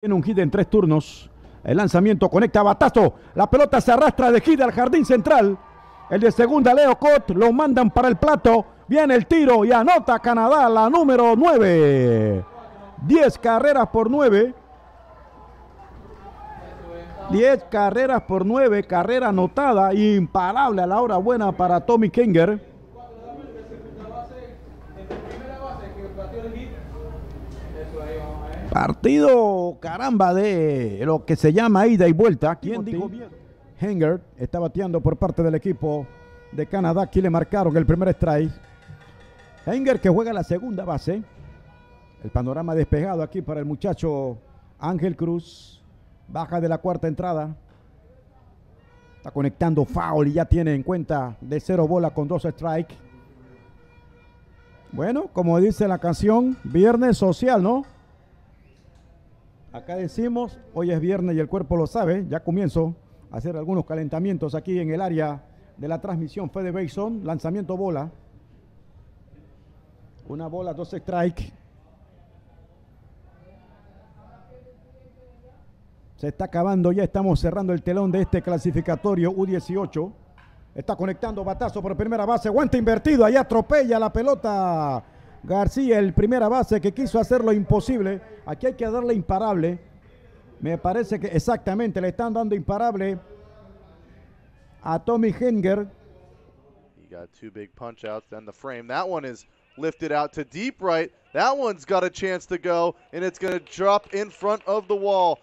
Tiene un hit en tres turnos. El lanzamiento conecta a batazo. La pelota se arrastra de hit al jardín central. El de segunda, Leo Cott, lo mandan para el plato. Viene el tiro y anota Canadá la número 9. 10 carreras por 9. 10 carreras por 9, carrera anotada, imparable a la hora buena para Tommy Kenger. Partido, caramba, de lo que se llama ida y vuelta. ¿Quién dijo bien? Henger está bateando por parte del equipo de Canadá. Aquí le marcaron el primer strike. Henger que juega la segunda base. El panorama despejado aquí para el muchacho Ángel Cruz. Baja de la cuarta entrada. Está conectando foul y ya tiene en cuenta de cero bola con dos strikes. Bueno, como dice la canción, viernes social, ¿no? Acá decimos, hoy es viernes y el cuerpo lo sabe, ya comienzo a hacer algunos calentamientos aquí en el área de la transmisión Fede Bason, lanzamiento bola. Una bola, dos strike. Se está acabando, ya estamos cerrando el telón de este clasificatorio U18. Está conectando batazo por primera base, guante invertido, ahí atropella la pelota García, el primera base que quiso hacer lo imposible. Aquí hay que darle imparable. Me parece que exactamente le están dando imparable a Tommy Henger. You got two big punch outs, then the frame. That one is lifted out to deep right. That one's got a chance to go, and it's going to drop in front of the wall.